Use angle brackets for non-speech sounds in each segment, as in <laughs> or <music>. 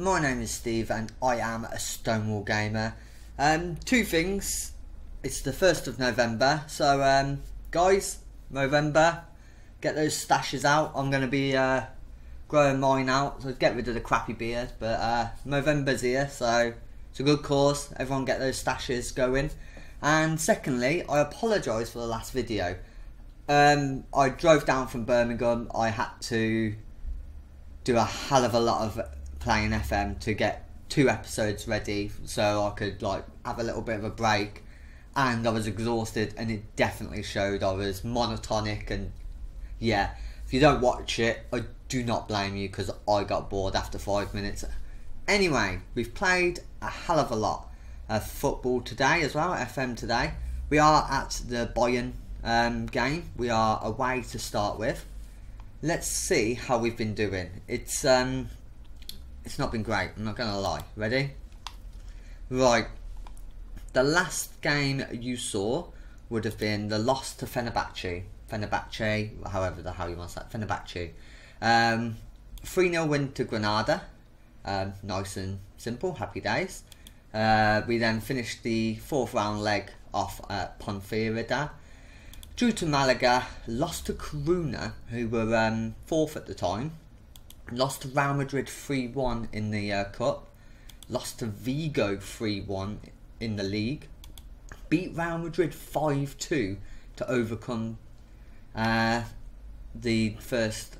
my name is Steve and I am a Stonewall Gamer. Um, two things. It's the 1st of November, so um, guys, November, get those stashes out. I'm going to be uh, growing mine out, so get rid of the crappy beard. But uh, November's here, so it's a good cause. Everyone get those stashes going. And secondly, I apologise for the last video. Um, I drove down from Birmingham. I had to do a hell of a lot of playing FM to get two episodes ready so I could like have a little bit of a break. And I was exhausted and it definitely showed. I was monotonic and yeah if you don't watch it I do not blame you because I got bored after five minutes. Anyway we've played a hell of a lot of football today as well FM today. We are at the Bayern um, game. We are away to start with. Let's see how we've been doing. It's um it's not been great, I'm not going to lie. Ready? Right. The last game you saw would have been the loss to Fenerbahce. Fenerbahce, however the hell you want to say Fenerbahce. Um, 3-0 win to Granada. Um, nice and simple, happy days. Uh, we then finished the fourth round leg off at Ponferrada. Drew to Malaga, lost to Coruna, who were um, fourth at the time, Lost to Real Madrid 3-1 in the uh, Cup. Lost to Vigo 3-1 in the league. Beat Real Madrid 5-2 to overcome uh, the first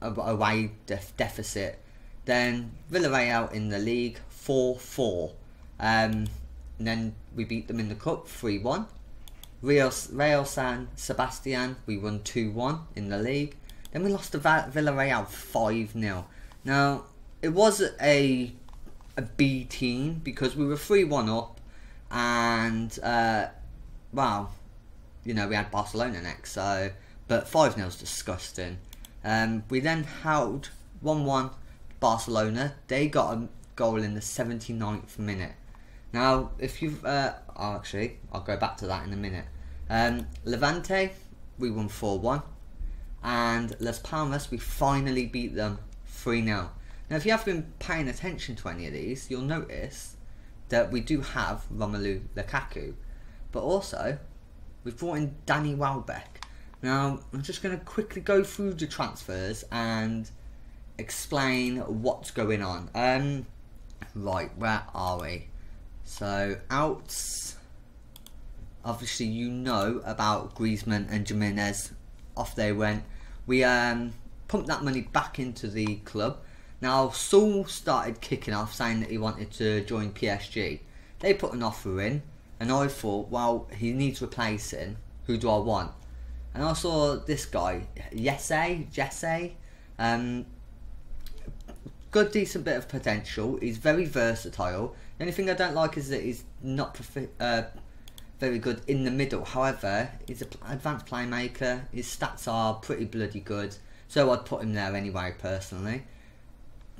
away def deficit. Then Villarreal in the league 4-4. Um, then we beat them in the cup 3-1. Real, Real San Sebastian we won 2-1 in the league. Then we lost to Villarreal 5 0. Now, it was a, a B team because we were 3 1 up, and, uh, well, you know, we had Barcelona next, so, but 5 0 is disgusting. Um, we then held 1 1 Barcelona. They got a goal in the 79th minute. Now, if you've, uh, oh, actually, I'll go back to that in a minute. Um, Levante, we won 4 1 and Las Palmas, we finally beat them 3 0. Now, if you have been paying attention to any of these, you'll notice that we do have Romelu Lukaku, but also we've brought in Danny Welbeck. Now, I'm just going to quickly go through the transfers and explain what's going on. Um, right, where are we? So, outs. Obviously, you know about Griezmann and Jimenez off they went. We um, pumped that money back into the club. Now, Saul started kicking off saying that he wanted to join PSG. They put an offer in, and I thought, well, he needs replacing. Who do I want? And I saw this guy, Jesse, Jesse. Um, good, decent bit of potential. He's very versatile. The only thing I don't like is that he's not uh, very good in the middle. However, he's an advanced playmaker. His stats are pretty bloody good. So I'd put him there anyway, personally.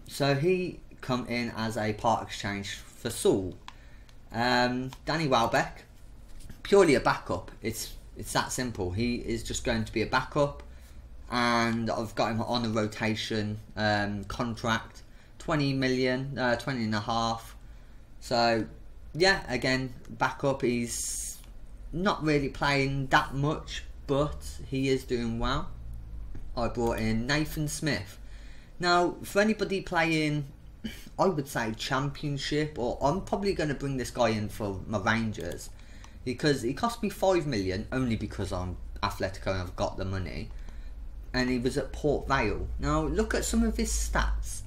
So he come in as a part exchange for Saul. Um, Danny Welbeck, purely a backup. It's it's that simple. He is just going to be a backup, and I've got him on a rotation um, contract, 20 million, uh, 20 and a half. So yeah, again, backup. He's not really playing that much, but he is doing well. I brought in Nathan Smith. Now, for anybody playing, I would say Championship, or I'm probably going to bring this guy in for my Rangers because he cost me five million only because I'm Atletico and I've got the money. And he was at Port Vale. Now, look at some of his stats.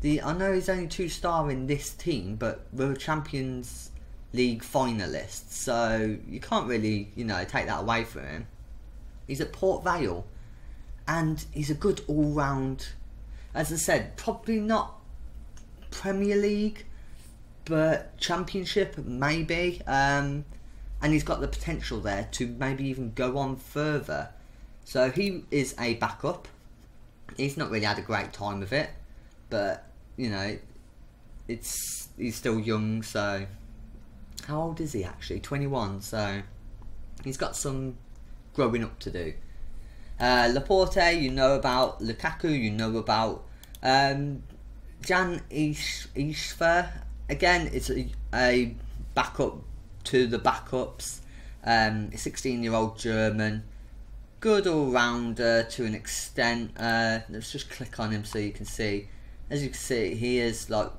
The I know he's only two star in this team, but we're champions league finalist, so you can't really, you know, take that away from him. He's at Port Vale, and he's a good all-round. As I said, probably not Premier League, but Championship maybe. Um, and he's got the potential there to maybe even go on further. So he is a backup. He's not really had a great time of it, but you know, it's he's still young, so how old is he actually? 21, so he's got some growing up to do. Uh, Laporte, you know about Lukaku, you know about. Um, Jan Ishfer, again, it's a, a backup to the backups. Um, 16 year old German, good all rounder to an extent. Uh, let's just click on him so you can see. As you can see, he is like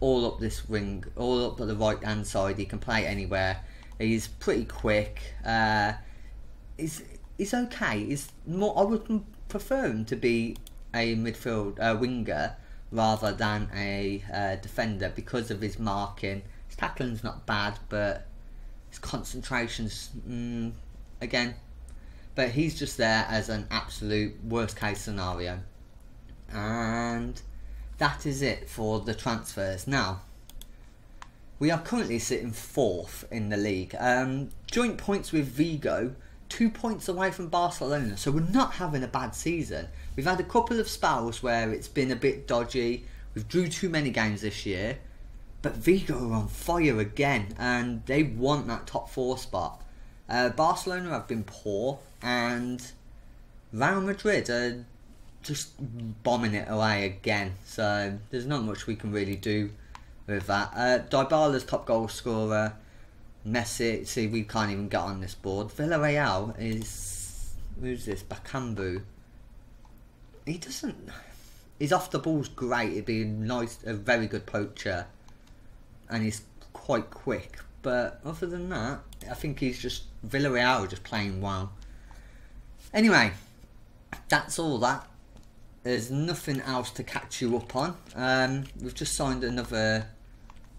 all up this wing, all up at the right hand side. He can play anywhere. He's pretty quick. Uh, he's he's okay. He's more. I would prefer him to be a midfield uh, winger rather than a uh, defender because of his marking. His tackling's not bad, but his concentration's mm, again. But he's just there as an absolute worst case scenario, and that is it for the transfers. Now, we are currently sitting fourth in the league, um, joint points with Vigo two points away from Barcelona, so we're not having a bad season. We've had a couple of spells where it's been a bit dodgy. We've drew too many games this year, but Vigo are on fire again, and they want that top four spot. Uh, Barcelona have been poor, and Real Madrid are just bombing it away again. So there's not much we can really do with that. Uh, Dybala's top goal scorer Messi, see, we can't even get on this board. Villarreal is. Who's this? Bakambu. He doesn't. He's off the ball's great. He'd be a nice, a very good poacher. And he's quite quick. But other than that, I think he's just. Villarreal just playing well. Anyway, that's all that. There's nothing else to catch you up on. Um, we've just signed another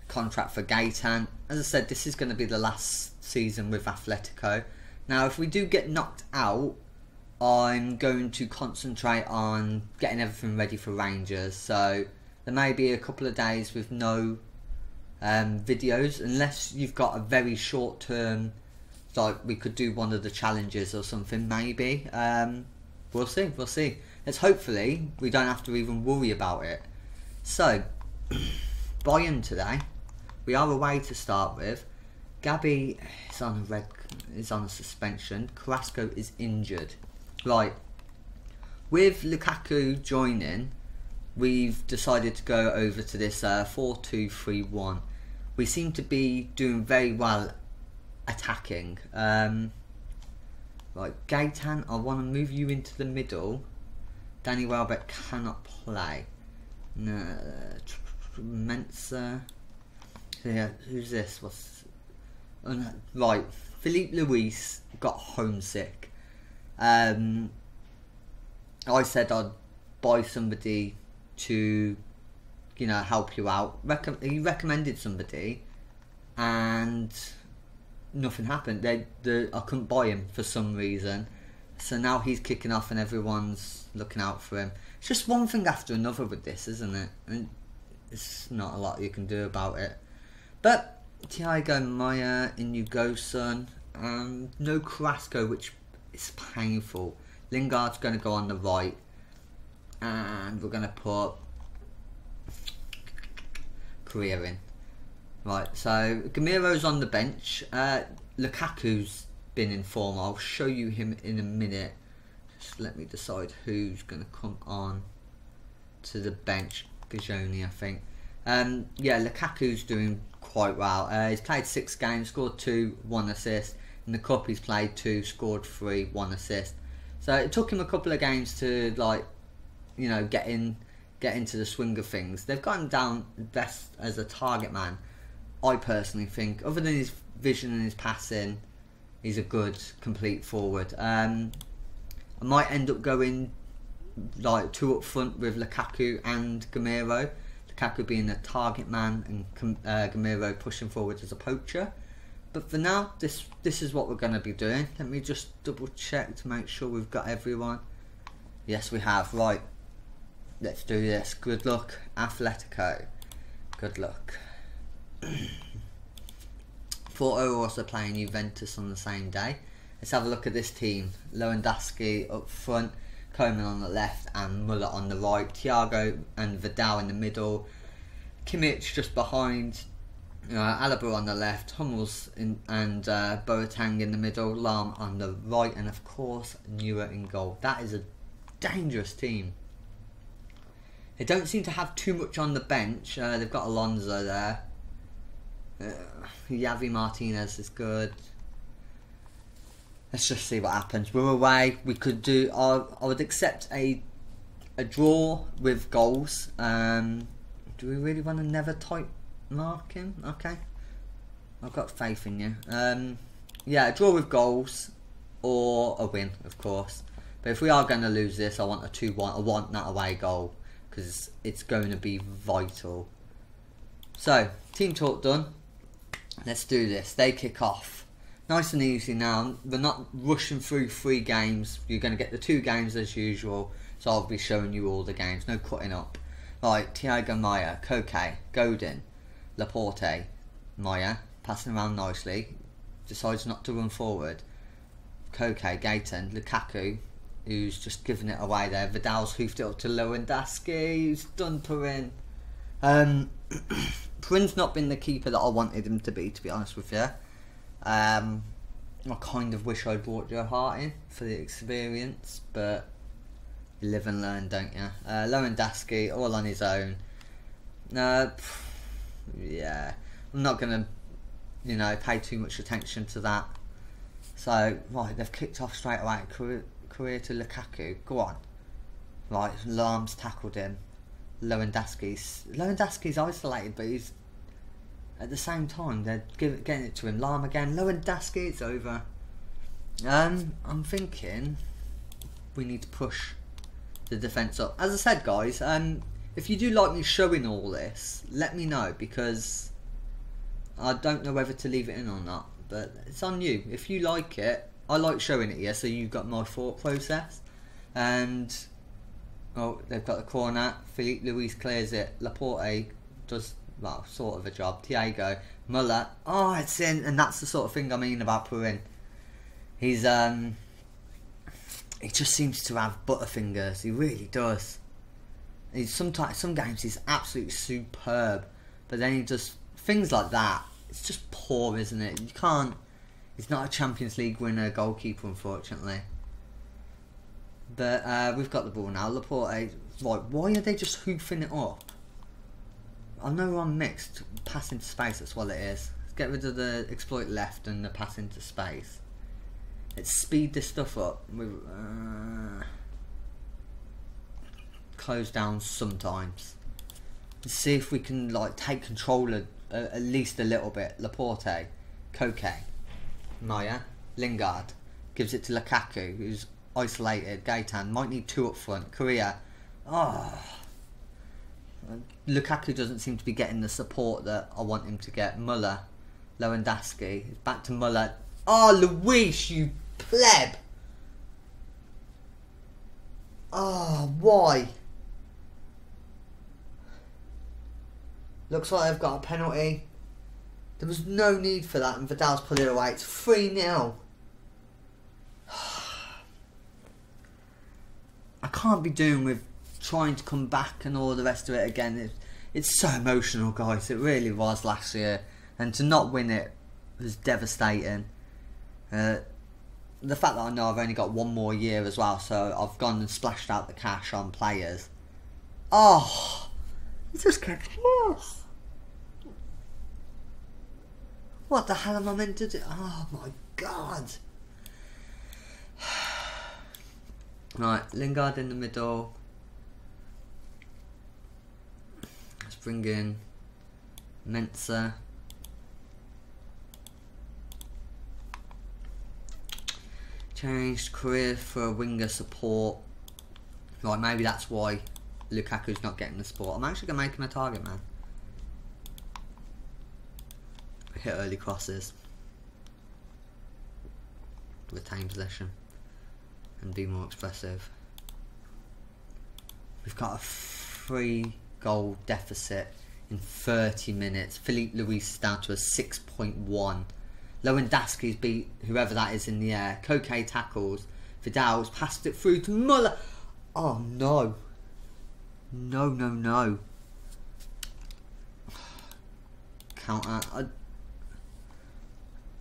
contract for Gaitan. As I said, this is going to be the last season with Atletico. Now, if we do get knocked out, I'm going to concentrate on getting everything ready for Rangers. So there may be a couple of days with no um, videos, unless you've got a very short term, like we could do one of the challenges or something. Maybe um, we'll see. We'll see. Let's hopefully we don't have to even worry about it. So <coughs> Bayern today we are away to start with. Gabby is on a red is on a suspension. Carrasco is injured. Right. With Lukaku joining, we've decided to go over to this uh, 4-2-3-1. We seem to be doing very well attacking. Um, right, Gaitan, I want to move you into the middle. Danny Welbeck cannot play. No, Mensah yeah, who's this? What's right? Filipe Luis got homesick. Um, I said I'd buy somebody to, you know, help you out. Recom- he recommended somebody, and nothing happened. They, the I couldn't buy him for some reason. So now he's kicking off, and everyone's looking out for him. It's just one thing after another with this, isn't it? And it's not a lot you can do about it. But Thiago Maia, in you go, son. Um, no Carrasco, which is painful. Lingard's going to go on the right. And we're going to put Correa in. Right, so Gameiro's on the bench. Uh, Lukaku's been in form. I'll show you him in a minute. Just let me decide who's going to come on to the bench. Gajoni, I think. Um, yeah, Lukaku's doing quite well. Uh, he's played six games, scored two, one assist. In the cup, he's played two, scored three, one assist. So it took him a couple of games to like, you know, get in, get into the swing of things. They've gotten down best as a target man. I personally think, other than his vision and his passing, he's a good complete forward. Um, I might end up going like two up front with Lukaku and Gameiro Lukaku being a target man and uh, Gameiro pushing forward as a poacher. But for now, this this is what we're going to be doing. Let me just double check to make sure we've got everyone. Yes, we have. Right. Let's do this. Good luck, Atletico. Good luck. <coughs> Porto are also playing Juventus on the same day. Let's have a look at this team. Lewandowski up front. Coman on the left and Muller on the right, Thiago and Vidal in the middle, Kimmich just behind, uh, Alaba on the left, Hummels in, and uh, Boateng in the middle, Lahm on the right, and of course Neuer in goal. That is a dangerous team. They don't seem to have too much on the bench. Uh, they've got Alonso there. Uh, Javi Martinez is good. Let's just see what happens. We're away. We could do. I, I would accept a a draw with goals. Um, do we really want to never type mark him? Okay. I've got faith in you. Um, yeah, a draw with goals or a win, of course. But if we are going to lose this, I want a 2 1. I want that away goal because it's going to be vital. So, team talk done. Let's do this. They kick off. Nice and easy now. We're not rushing through three games. You're going to get the two games as usual. So I'll be showing you all the games. No cutting up. Right, Thiago Maia, Koke, Godin, Laporte, Maia, passing around nicely. Decides not to run forward. Koke, Gaitan, Lukaku, who's just given it away there. Vidal's hoofed it up to Lewandowski, who's done Perin. Um, <clears throat> Perin's not been the keeper that I wanted him to be, to be honest with you. Um, I kind of wish I'd brought Joe Hart in for the experience, but you live and learn, don't you? Uh, Lewandowski, all on his own. Uh, yeah, I'm not going to, you know, pay too much attention to that. So, right, they've kicked off straight away. Correa, Correa to Lukaku. Go on. Right, Lahm's tackled him. Lewandowski's Lewandowski's isolated, but he's at the same time they're give, getting it to him. Lahm again. Lewandowski, it's over. Um, I'm thinking we need to push the defence up. As I said, guys, um, if you do like me showing all this, let me know because I don't know whether to leave it in or not. But it's on you. If you like it, I like showing it here, so you've got my thought process. And oh, they've got the corner. Filipe Luis clears it. Laporte does well, sort of a job. Thiago Muller. Oh, it's in, and that's the sort of thing I mean about Perin. He's um, he just seems to have butterfingers. He really does. He's sometimes some games he's absolutely superb, but then he just things like that. It's just poor, isn't it? You can't. He's not a Champions League winner goalkeeper, unfortunately. But uh, we've got the ball now. Laporte, like, why are they just hoofing it up? I know I'm mixed. Pass into space, that's what it is. Let's get rid of the exploit left and the pass into space. Let's speed this stuff up. Uh, close down sometimes. Let's see if we can like take control of, uh, at least a little bit. Laporte, Koke, Maia, Lingard gives it to Lukaku, who's isolated. Gaitan might need two up front. Correa, oh, Lukaku doesn't seem to be getting the support that I want him to get. Muller, Lewandowski, back to Muller. Oh, Luis, you pleb! Oh, why? Looks like I've got a penalty. There was no need for that, and Vidal's put it away. It's 3 0. I can't be doing with trying to come back and all the rest of it again. It, it's so emotional, guys. It really was last year, and to not win it was devastating. Uh, the fact that I know I've only got one more year as well, so I've gone and splashed out the cash on players. Oh, it just gets worse. What the hell am I meant to do? Oh my god. Right, Lingard in the middle. Let's bring in Mensah. Changed Correa for a winger support. Right, maybe that's why Lukaku's not getting the support. I'm actually going to make him a target man. Hit early crosses. Retain possession. And be more expressive. We've got a three goal deficit in 30 minutes. Filipe Luis is down to a 6.1. Lewandowski's beat whoever that is in the air. Koke tackles. Vidal's passed it through to Muller. Oh no. No, no, no. <sighs> Counter. I...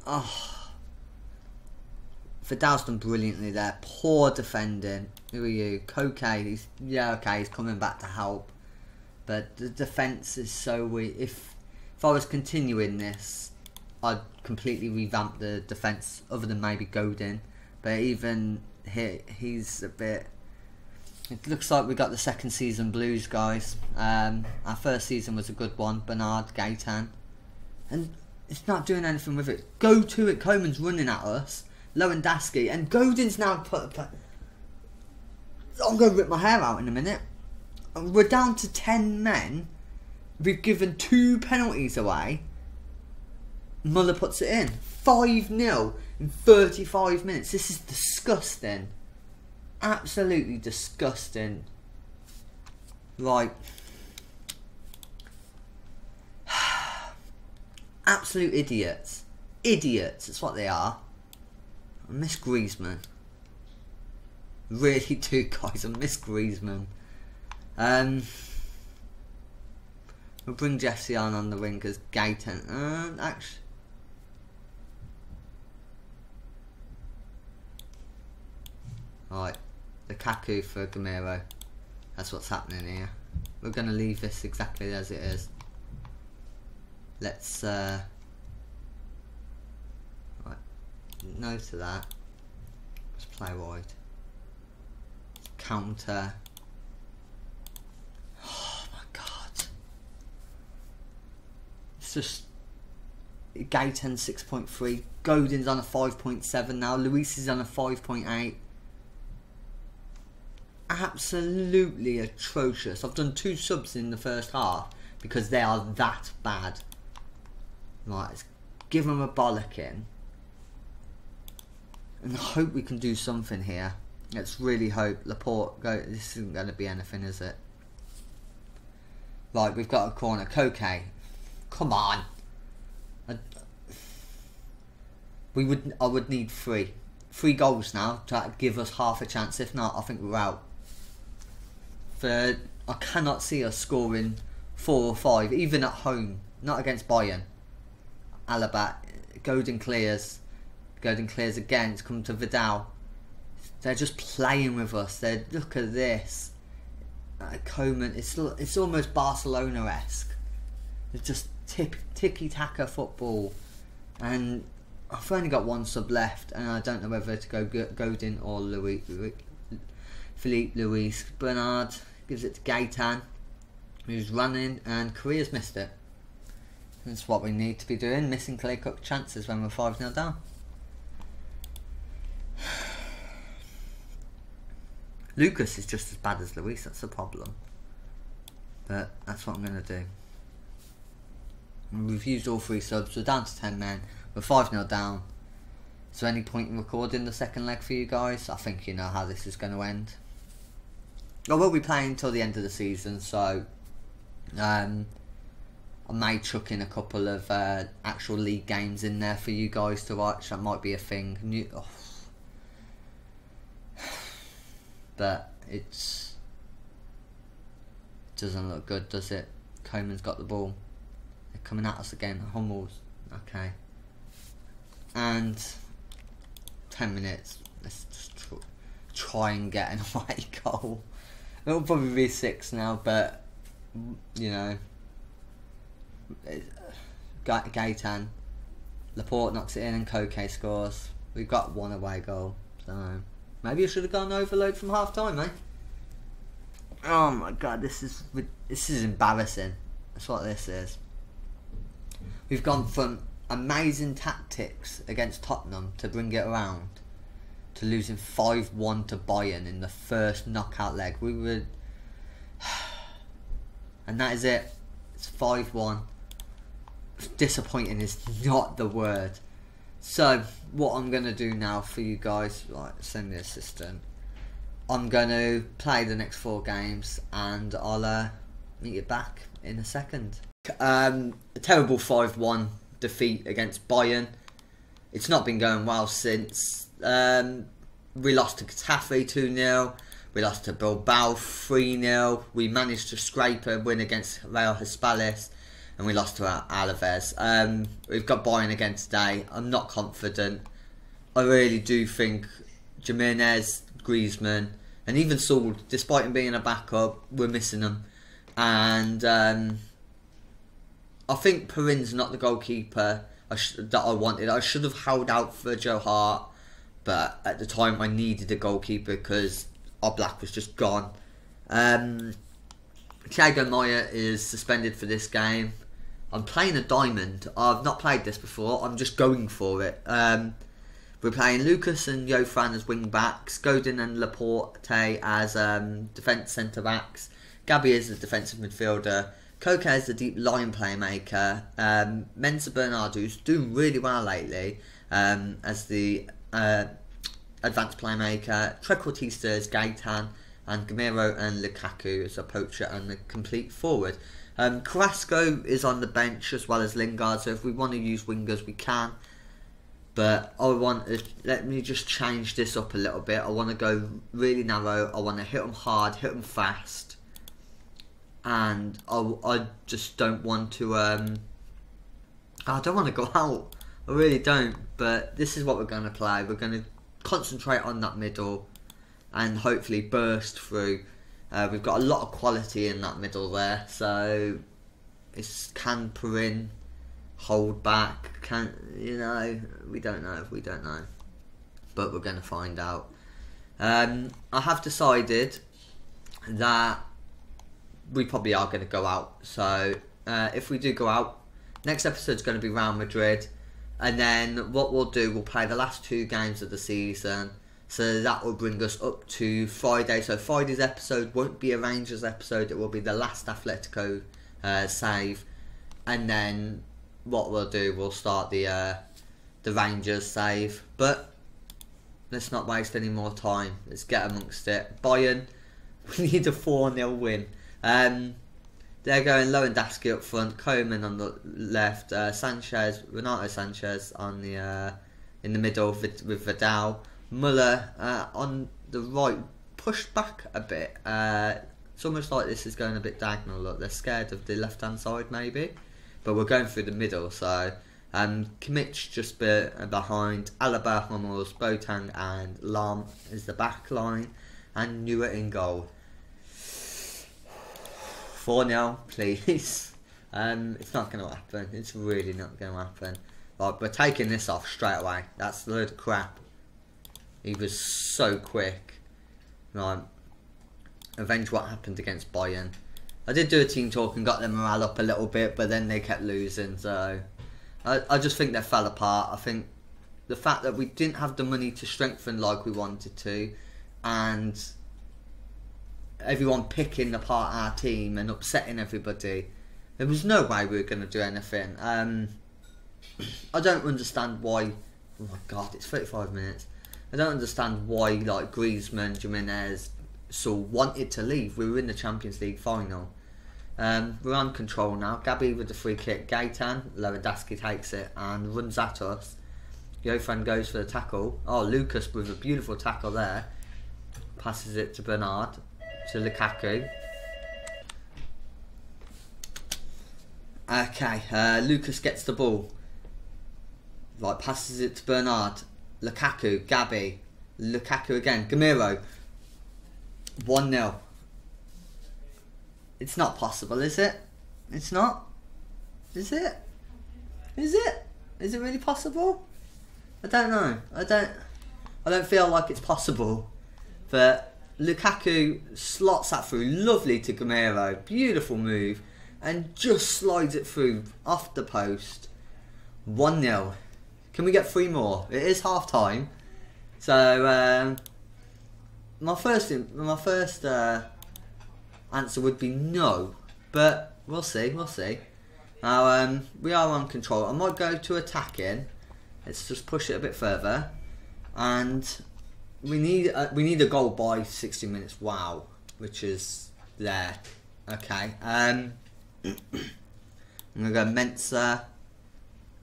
Oh. Vidal's done brilliantly there. Poor defending. Who are you? Koke. He's, yeah, okay, he's coming back to help. But the defence is so weak. If if I was continuing this, I'd completely revamp the defence, other than maybe Godin. But even he, he's a bit. It looks like we got the second season blues, guys. Um, our first season was a good one. Bernard, Gaitan. And it's not doing anything with it. Go to it. Coman's running at us. Lewandowski. And Godin's now put. put I'm going to rip my hair out in a minute. We're down to 10 men. We've given two penalties away. Muller puts it in. 5 0 in 35 minutes. This is disgusting. Absolutely disgusting. Like. <sighs> Absolute idiots. Idiots, that's what they are. I miss Griezmann. Really <laughs> do, guys. I miss Griezmann. Um, we'll bring Jesse on on the wing because Gaitan. Uh, actually. Right, the Kaku for Gameiro. That's what's happening here. We're going to leave this exactly as it is. Let's, uh, right, no to that. Let's play wide. Counter. Oh my god. It's just Gaitan 6.3, Godin's on a 5.7 now, Luis is on a 5.8 absolutely atrocious. I've done two subs in the first half because they are that bad. Right, give them a bollocking. And hope we can do something here. Let's really hope Laporte go. This isn't going to be anything, is it? Right, we've got a corner. Koke. Come on. I, we would. I would need three. Three goals now to give us half a chance. If not, I think we're out for I cannot see us scoring four or five, even at home, not against Bayern. Alaba, Godin clears, Godin clears again. It's come to Vidal. They're just playing with us. They look at this. Uh, Coman, it's it's almost Barcelona esque. It's just tip, ticky taka football, and I've only got one sub left, and I don't know whether to go Godin or Louis, Filipe Luis Bernard gives it to Gaitan, who's running, and Correa's missed it. That's what we need to be doing, missing clear cut chances when we're 5 0 down. <sighs> Lucas is just as bad as Luis, that's the problem. But that's what I'm going to do. We've used all three subs, we're down to 10 men, we're 5 0 down. So any point in recording the second leg for you guys? I think you know how this is going to end. I will be playing until the end of the season, so um, I may chuck in a couple of uh, actual league games in there for you guys to watch. That might be a thing. New, oh. But it's it doesn't look good, does it? Coman's got the ball. They're coming at us again. Hummels. Okay. And 10 minutes. Let's just try and get an <laughs> away goal. It'll probably be six now, but you know, uh, Gaitan, Laporte knocks it in, and Koke scores. We've got one away goal, so maybe I should have gone overload from half time, eh? Oh my god, this is this is embarrassing. That's what this is. We've gone from amazing tactics against Tottenham to bring it around to losing 5 1 to Bayern in the first knockout leg. We were. <sighs> And that is it. It's 5 1. Disappointing is not the word. So, what I'm going to do now for you guys, right, send the assistant. I'm going to play the next four games and I'll uh, meet you back in a second. Um, a terrible 5 1 defeat against Bayern. It's not been going well since um, we lost to Getafe 2 0. We lost to Bilbao 3 0. We managed to scrape a win against Real Hispales. And we lost to Alaves. Um, we've got Bayern again today. I'm not confident. I really do think Jimenez, Griezmann, and even Saul, despite him being a backup, we're missing them. and um, I think Perin's not the goalkeeper I that I wanted. I should have held out for Joe Hart, but at the time I needed a goalkeeper because Oblak was just gone. Um, Thiago Maia is suspended for this game. I'm playing a diamond. I've not played this before. I'm just going for it. Um, we're playing Lucas and Juanfran as wing backs, Godin and Laporte as um, defence centre backs, Gabby is the defensive midfielder, Koke is the deep line playmaker, um, Mensah Bernard, who's doing really well lately um, as the uh, advanced playmaker, Trequartista is Gaitan, and Gameiro and Lukaku as a poacher and a complete forward. Um, Carrasco is on the bench as well as Lingard, so if we want to use wingers, we can. But I want to, let me just change this up a little bit. I want to go really narrow. I want to hit them hard, hit them fast. And I, I just don't want to, um, I don't want to go out. I really don't. But this is what we're going to play. We're going to concentrate on that middle and hopefully burst through. Uh, we've got a lot of quality in that middle there. So it's can Perin hold back? Can you know? We don't know. We don't know, but we're going to find out. Um, I have decided that we probably are going to go out. So uh, if we do go out, next episode is going to be Real Madrid, and then what we'll do, we'll play the last two games of the season. So that will bring us up to Friday. So Friday's episode won't be a Rangers episode; it will be the last Atletico uh, save, and then what we'll do, we'll start the uh, the Rangers save. But let's not waste any more time. Let's get amongst it. Bayern, <laughs> we need a 4 0 win. Um, they're going Lewandowski up front, Coman on the left, uh, Sanchez, Renato Sanchez on the uh, in the middle with, with Vidal, Muller uh, on the right, pushed back a bit. Uh, it's almost like this is going a bit diagonal. Look, they're scared of the left hand side maybe but we're going through the middle. So um, Kimmich just be, behind, Alaba, Hummels, Boateng, and Lahm is the back line, and Neuer in goal. 4 0, please. <laughs> Um, it's not going to happen. It's really not going to happen. We're taking this off straight away. That's a load of crap. He was so quick. Right. Avenge what happened against Bayern. I did do a team talk and got their morale up a little bit, but then they kept losing. So I, I just think they fell apart. I think the fact that we didn't have the money to strengthen like we wanted to, and everyone picking apart our team and upsetting everybody, there was no way we were going to do anything. Um, I don't understand why. Oh my god, it's 35 minutes. I don't understand why like Griezmann, Jimenez, so wanted to leave. We were in the Champions League final. Um, we're on control now. Gabby with the free kick. Gaitan, Lewandowski takes it and runs at us. Juanfran goes for the tackle. Oh, Lucas with a beautiful tackle there. Passes it to Bernard. To Lukaku. Okay, uh, Lucas gets the ball. Right, passes it to Bernard. Lukaku, Gabby. Lukaku again. Gameiro. 1 0. It's not possible, is it? It's not? Is it? Is it? Is it really possible? I don't know. I don't. I don't feel like it's possible. But Lukaku slots that through, lovely to Gameiro, beautiful move, and just slides it through off the post. One 0 Can we get three more? It is half time, so um, my first my first uh, answer would be no. But we'll see, we'll see. Now, um, we are on control. I might go to attacking. Let's just push it a bit further. And we need a, we need a goal by 60 minutes. Wow. Which is there. Okay. Um, <coughs> I'm to go Mensah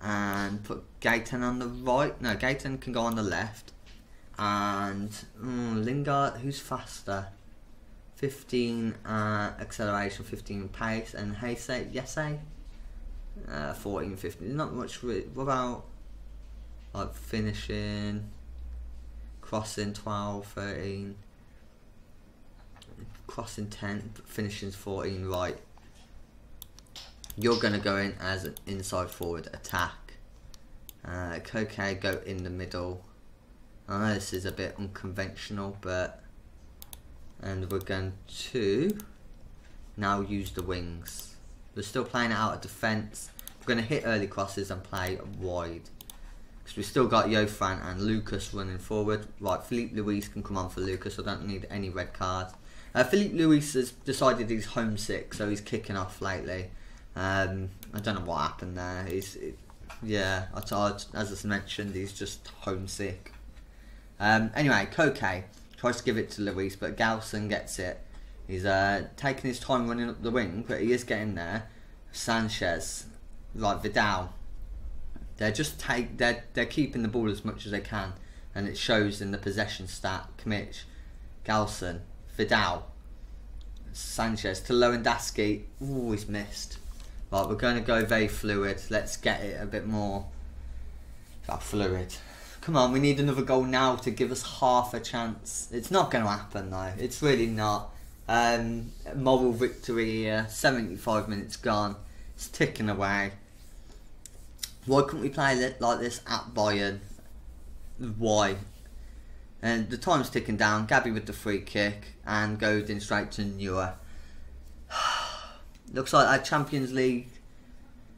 and put Gaitan on the right. No, Gaitan can go on the left. And mm, Lingard, who's faster? 15 uh, acceleration, 15 pace, and Heisei, Yesei, uh, 14, 15. Not much. What about like finishing, crossing, 12, 13? crossing 10, finishing 14, right. You're going to go in as an inside forward attack. Uh, Koke go in the middle. I know this is a bit unconventional, but... And we're going to now use the wings. We're still playing it out of defence. We're going to hit early crosses and play wide. Because we've still got Juanfran and Lucas running forward. Right, Filipe Luis can come on for Lucas. I don't need any red cards. Uh, Filipe Luis has decided he's homesick, so he's kicking off lately. Um, I don't know what happened there. He's, it, yeah, as I mentioned, he's just homesick. Um, anyway, Koke tries to give it to Luis, but Galson gets it. He's uh, taking his time running up the wing, but he is getting there. Sanchez, like Vidal, they're just take they're they're keeping the ball as much as they can, and it shows in the possession stat. Kimmich, Galson, Vidal, Sanchez to Lewandowski. Ooh, he's missed. Right, we're going to go very fluid. Let's get it a bit more oh, fluid. Come on, we need another goal now to give us half a chance. It's not going to happen though. It's really not. Um, moral victory here. 75 minutes gone. It's ticking away. Why couldn't we play like this at Bayern? Why? And the time's ticking down. Gabby with the free kick and Godin straight to Neuer. <sighs> Looks like our Champions League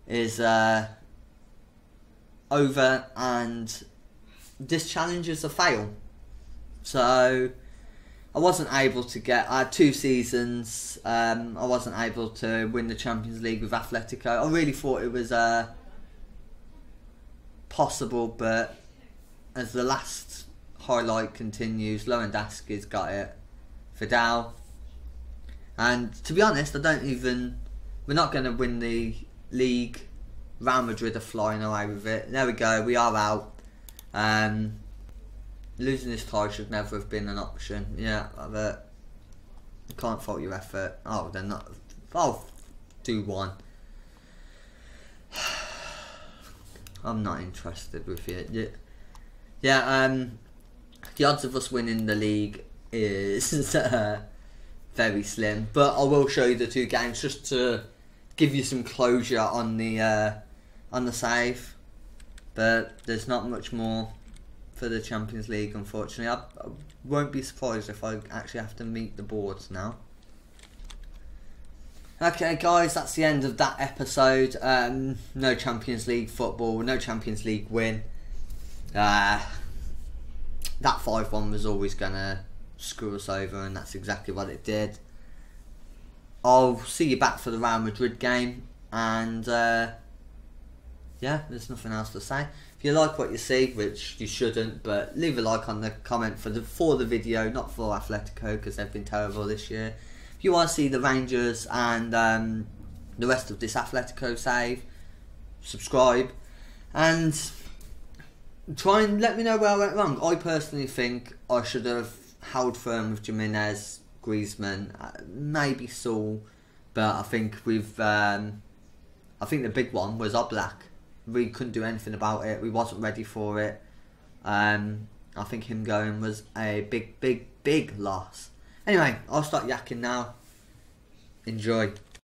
is uh, over and this challenge is a fail. So I wasn't able to get. I had two seasons. Um, I wasn't able to win the Champions League with Atletico. I really thought it was uh, possible, but as the last highlight continues, Lewandowski's got it. Vidal. And to be honest, I don't even. We're not going to win the league. Real Madrid are flying away with it. There we go. We are out. Um, losing this tie should never have been an option. Yeah, but I can't fault your effort. Oh, they're not. I'll do one. <sighs> I'm not interested with it. Yeah, yeah. Um, the odds of us winning the league is uh, <laughs> very slim, but I will show you the two games just to give you some closure on the uh, on the save. But there's not much more for the Champions League, unfortunately. I, I won't be surprised if I actually have to meet the boards now. Okay, guys, that's the end of that episode. Um, no Champions League football, no Champions League win. Uh, that 5 1 was always going to screw us over, and that's exactly what it did. I'll see you back for the Real Madrid game, and uh, yeah, there's nothing else to say. If you like what you see, which you shouldn't, but leave a like on the comment for the for the video, not for Atletico because they've been terrible this year. If you want to see the Rangers and um, the rest of this Atletico save, subscribe and try and let me know where I went wrong. I personally think I should have held firm with Jimenez, Griezmann, uh, maybe Saul, but I think we've. Um, I think the big one was Oblak we couldn't do anything about it. We wasn't ready for it. Um, I think him going was a big, big, big loss. Anyway, I'll start yakking now. Enjoy.